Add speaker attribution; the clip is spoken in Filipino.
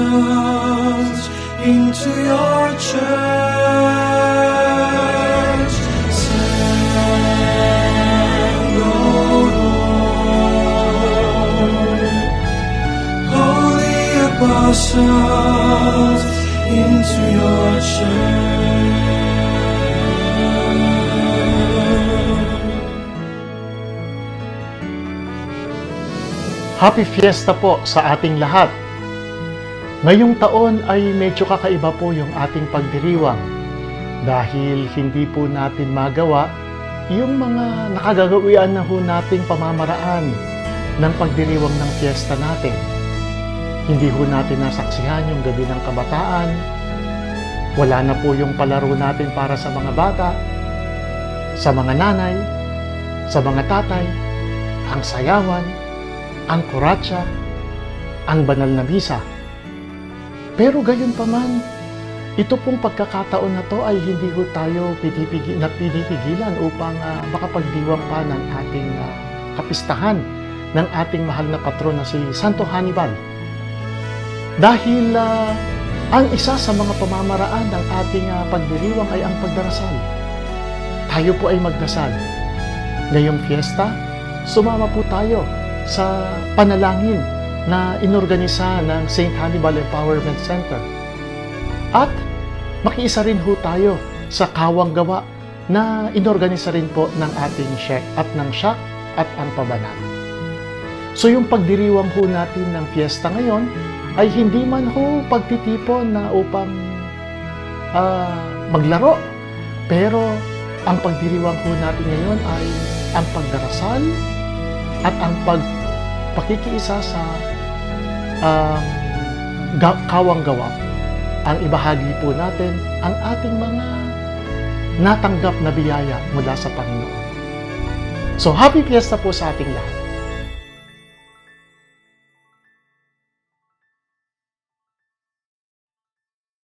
Speaker 1: nations into your church. Send, O Lord, holy apostles into your church.
Speaker 2: Happy Fiesta po sa ating lahat! Ngayong taon ay medyo kakaiba po yung ating pagdiriwang dahil hindi po natin magawa yung mga nakagagawian na ho nating pamamaraan ng pagdiriwang ng fiesta natin. Hindi ho natin nasaksihan yung gabi ng kabataan. Wala na po yung palaro natin para sa mga bata, sa mga nanay, sa mga tatay, ang sayawan, ang kuratsa, ang banal na misa. Pero gayon pa man, ito pong pagkakataon na to ay hindi ho tayo pinipigil, na pinipigilan upang uh, makapagdiwang pa ng ating uh, kapistahan ng ating mahal na patron na si Santo Hannibal. Dahil uh, ang isa sa mga pamamaraan ng ating uh, pagdiriwang ay ang pagdarasal. Tayo po ay magdasal. Ngayong fiesta, sumama po tayo sa panalangin na inorganisa ng St. Hannibal Empowerment Center. At makiisa rin ho tayo sa kawang gawa na inorganisa rin po ng ating SHEC at ng SHAC at ang pabanat. So yung pagdiriwang ho natin ng fiesta ngayon ay hindi man ho pagtitipon na upang uh, maglaro. Pero ang pagdiriwang ho natin ngayon ay ang pagdarasal at ang pagpakikiisa sa uh, kawang gawa ang ibahagi po natin ang ating mga natanggap na biyaya mula sa Panginoon. So, happy fiesta po sa ating lahat.